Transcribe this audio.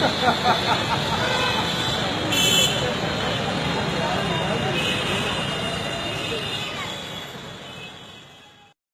Ha ha ha ha ha!